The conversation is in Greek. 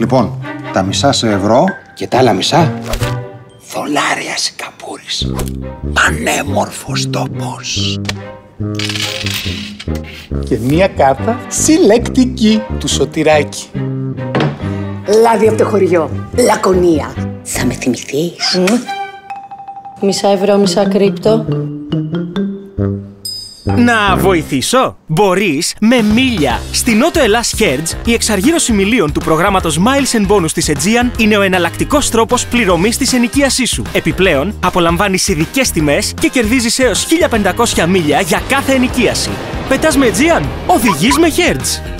Λοιπόν, τα μισά σε ευρώ. Και τα άλλα μισά. Δολάρια Σιγκαπούρης. Πανέμορφος τόπος. Και μία κάρτα συλλεκτική του Σωτηράκη. Λάδι από το χωριό. Λακωνία. Θα με θυμηθείς; Μισά ευρώ, μισά κρύπτο. Να βοηθήσω! Μπορείς με μίλια! Στη Νότο Ελλάς Hertz, η εξαργύρωση μιλίων του προγράμματος Miles and Bonus της Aegean είναι ο εναλλακτικός τρόπος πληρωμής της ενοικίασής σου. Επιπλέον, απολαμβάνεις ειδικές τιμές και κερδίζεις έως 1500 μίλια για κάθε ενοικίαση. Πετάς με Aegean, οδηγείς με Hertz.